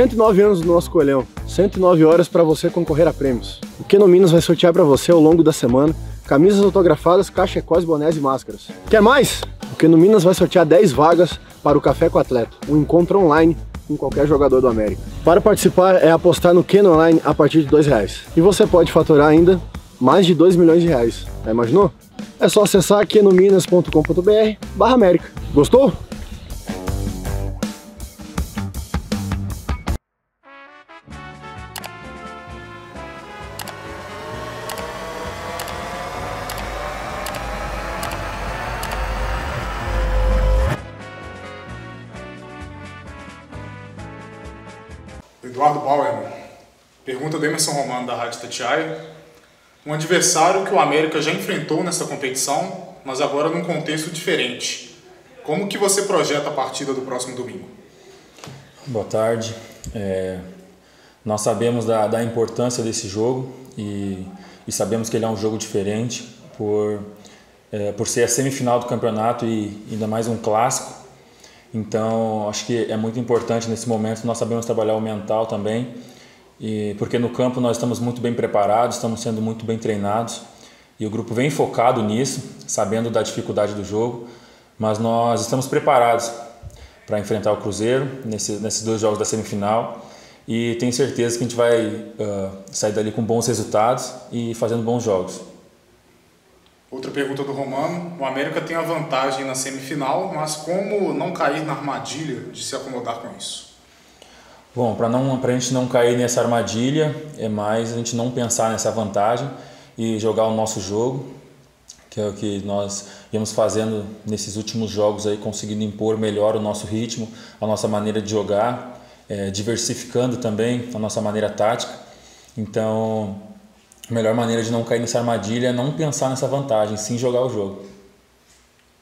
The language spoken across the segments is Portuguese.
109 anos do nosso colhão, 109 horas para você concorrer a prêmios. O Keno Minas vai sortear para você ao longo da semana camisas autografadas, cachecóis, bonés e máscaras. Quer mais? O Keno Minas vai sortear 10 vagas para o Café com o Atleta, um encontro online com qualquer jogador do América. Para participar é apostar no Keno Online a partir de R$ reais. E você pode faturar ainda mais de 2 milhões de reais. Já imaginou? É só acessar kenominas.com.br barra América. Gostou? Eduardo Bauer, pergunta do Emerson Romano da Rádio Tatiaia. Um adversário que o América já enfrentou nessa competição, mas agora num contexto diferente. Como que você projeta a partida do próximo domingo? Boa tarde. É, nós sabemos da, da importância desse jogo e, e, sabemos que ele é um jogo diferente por, é, por ser a semifinal do campeonato e ainda mais um clássico. Então, acho que é muito importante nesse momento nós sabemos trabalhar o mental também, e porque no campo nós estamos muito bem preparados, estamos sendo muito bem treinados. E o grupo vem focado nisso, sabendo da dificuldade do jogo, mas nós estamos preparados para enfrentar o Cruzeiro nesse, nesses dois jogos da semifinal. E tenho certeza que a gente vai uh, sair dali com bons resultados e fazendo bons jogos. Outra pergunta do Romano. O América tem a vantagem na semifinal, mas como não cair na armadilha de se acomodar com isso? Bom, para não, gente não cair nessa armadilha, é mais a gente não pensar nessa vantagem e jogar o nosso jogo, que é o que nós viemos fazendo nesses últimos jogos aí, conseguindo impor melhor o nosso ritmo, a nossa maneira de jogar, é, diversificando também a nossa maneira tática. Então, a melhor maneira de não cair nessa armadilha é não pensar nessa vantagem, sim jogar o jogo.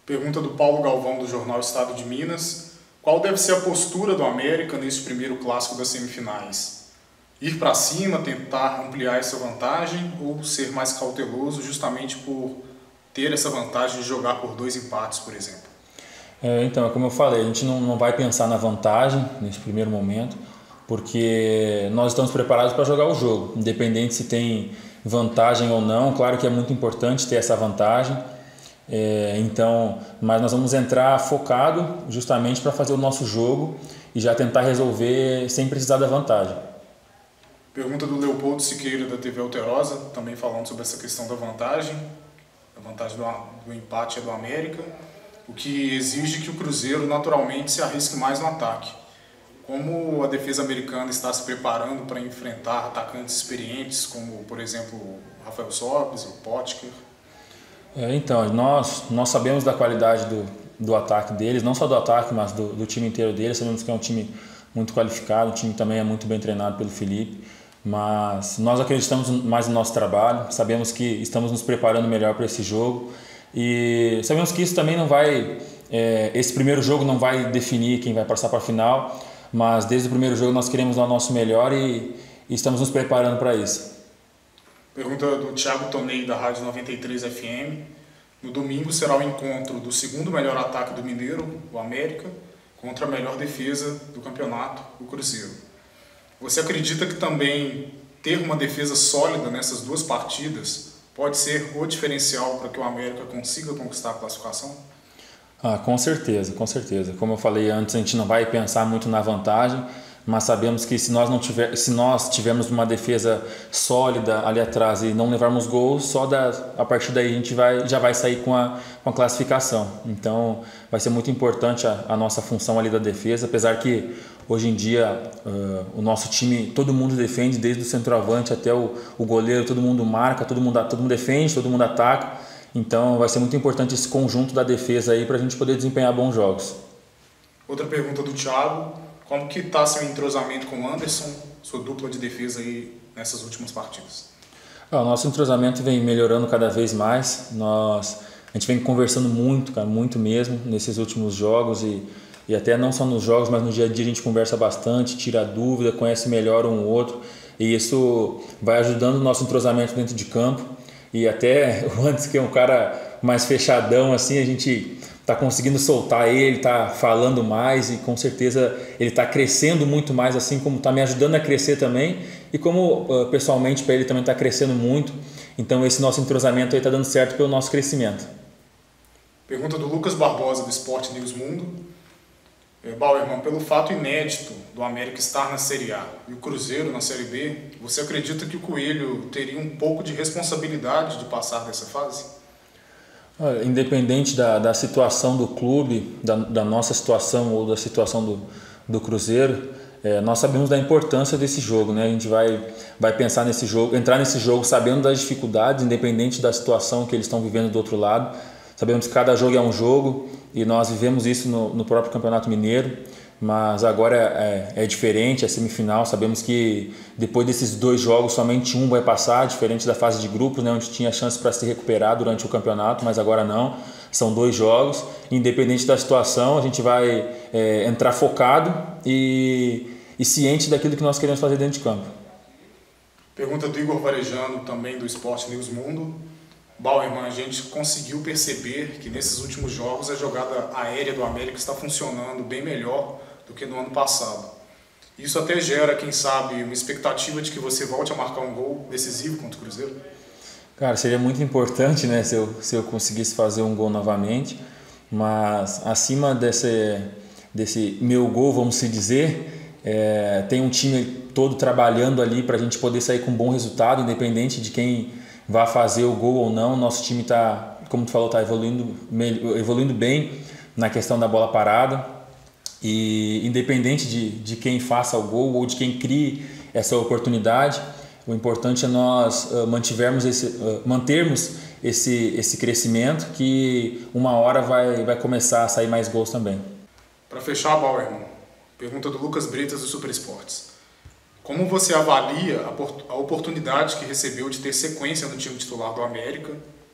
Pergunta do Paulo Galvão, do jornal Estado de Minas. Qual deve ser a postura do América nesse primeiro clássico das semifinais? Ir para cima, tentar ampliar essa vantagem ou ser mais cauteloso justamente por ter essa vantagem de jogar por dois empates, por exemplo? É, então, é como eu falei, a gente não, não vai pensar na vantagem nesse primeiro momento, porque nós estamos preparados para jogar o jogo, independente se tem vantagem ou não. Claro que é muito importante ter essa vantagem. É, então, mas nós vamos entrar focado justamente para fazer o nosso jogo e já tentar resolver sem precisar da vantagem. Pergunta do Leopoldo Siqueira da TV Alterosa, também falando sobre essa questão da vantagem, a vantagem do, do empate é do América, o que exige que o Cruzeiro naturalmente se arrisque mais no ataque. Como a defesa americana está se preparando para enfrentar atacantes experientes, como, por exemplo, Rafael Sobes, o Potker? É, então, nós, nós sabemos da qualidade do, do ataque deles, não só do ataque, mas do, do time inteiro deles. Sabemos que é um time muito qualificado, o time também é muito bem treinado pelo Felipe. Mas nós acreditamos mais no nosso trabalho, sabemos que estamos nos preparando melhor para esse jogo e sabemos que isso também não vai, é, esse primeiro jogo não vai definir quem vai passar para a final, mas desde o primeiro jogo nós queremos dar o nosso melhor e, e estamos nos preparando para isso. Pergunta do Thiago Tonei da Rádio 93 FM. No domingo será o encontro do segundo melhor ataque do Mineiro, o América, contra a melhor defesa do campeonato, o Cruzeiro. Você acredita que também ter uma defesa sólida nessas duas partidas pode ser o diferencial para que o América consiga conquistar a classificação? Ah, com certeza, com certeza. Como eu falei antes, a gente não vai pensar muito na vantagem, mas sabemos que se nós não tiver, se nós tivermos uma defesa sólida ali atrás e não levarmos gols, só da, a partir daí a gente vai, já vai sair com a, com a classificação. Então vai ser muito importante a, a nossa função ali da defesa, apesar que hoje em dia uh, o nosso time, todo mundo defende, desde o centroavante até o, o goleiro, todo mundo marca, todo mundo, todo mundo defende, todo mundo ataca. Então vai ser muito importante esse conjunto da defesa aí para a gente poder desempenhar bons jogos. Outra pergunta do Thiago, como que está seu entrosamento com o Anderson, sua dupla de defesa aí nessas últimas partidas? Ah, o nosso entrosamento vem melhorando cada vez mais. Nós a gente vem conversando muito, cara, muito mesmo nesses últimos jogos e, e até não só nos jogos, mas no dia a dia a gente conversa bastante, tira dúvida, conhece melhor um ou outro e isso vai ajudando o nosso entrosamento dentro de campo e até o Antes, que é um cara mais fechadão, assim, a gente tá conseguindo soltar ele, tá falando mais e com certeza ele está crescendo muito mais, assim como está me ajudando a crescer também e como uh, pessoalmente para ele também está crescendo muito. Então esse nosso entrosamento aí está dando certo pelo nosso crescimento. Pergunta do Lucas Barbosa do Esporte News Mundo. É, Bauerman, pelo fato inédito do América estar na Série A e o Cruzeiro na Série B, você acredita que o Coelho teria um pouco de responsabilidade de passar dessa fase? Olha, independente da, da situação do clube, da, da nossa situação ou da situação do, do Cruzeiro, é, nós sabemos da importância desse jogo, né? A gente vai, vai pensar nesse jogo, entrar nesse jogo sabendo das dificuldades, independente da situação que eles estão vivendo do outro lado. Sabemos que cada jogo é um jogo e nós vivemos isso no, no próprio Campeonato Mineiro, mas agora é, é, diferente, é semifinal. Sabemos que depois desses dois jogos somente um vai passar, diferente da fase de grupos, né, onde tinha chance para se recuperar durante o campeonato, mas agora não. São dois jogos, independente da situação, a gente vai é, entrar focado e, e ciente daquilo que nós queremos fazer dentro de campo. Pergunta do Igor Varejano, também do Esporte News Mundo. Bauerman, a gente conseguiu perceber que nesses últimos jogos a jogada aérea do América está funcionando bem melhor do que no ano passado. Isso até gera, quem sabe, uma expectativa de que você volte a marcar um gol decisivo contra o Cruzeiro? Cara, seria muito importante né, se, eu, se eu conseguisse fazer um gol novamente, mas acima desse, desse meu gol, vamos se dizer, é, tem um time todo trabalhando ali para a gente poder sair com um bom resultado, independente de quem vá fazer o gol ou não. Nosso time está, como tu falou, está evoluindo, evoluindo bem na questão da bola parada. E independente de, de quem faça o gol ou de quem crie essa oportunidade, o importante é nós uh, mantivermos esse, uh, mantermos esse, esse crescimento que uma hora vai, vai começar a sair mais gols também. Para fechar, Bauerman, pergunta do Lucas Britas do Super Esportes. Como você avalia a oportunidade que recebeu de ter sequência no time titular do América,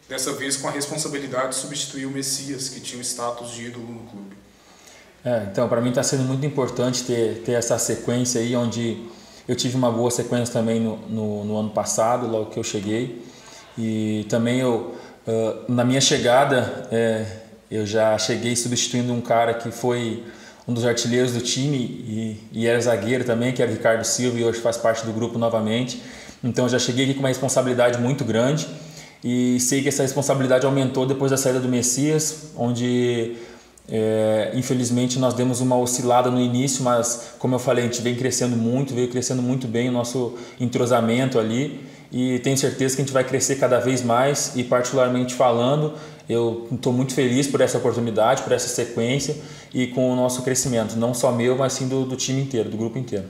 dessa vez com a responsabilidade de substituir o Messias, que tinha o status de ídolo no clube? É, então, para mim está sendo muito importante ter, ter essa sequência aí, onde eu tive uma boa sequência também no, no, no ano passado, logo que eu cheguei. E também eu, uh, na minha chegada, é, eu já cheguei substituindo um cara que foi um dos artilheiros do time e, e era zagueiro também, que era o Ricardo Silva e hoje faz parte do grupo novamente. Então já cheguei aqui com uma responsabilidade muito grande e sei que essa responsabilidade aumentou depois da saída do Messias, onde é, infelizmente nós demos uma oscilada no início, mas como eu falei, a gente vem crescendo muito, veio crescendo muito bem o nosso entrosamento ali. E tenho certeza que a gente vai crescer cada vez mais. E particularmente falando, eu estou muito feliz por essa oportunidade, por essa sequência e com o nosso crescimento, não só meu, mas sim do, do time inteiro, do grupo inteiro.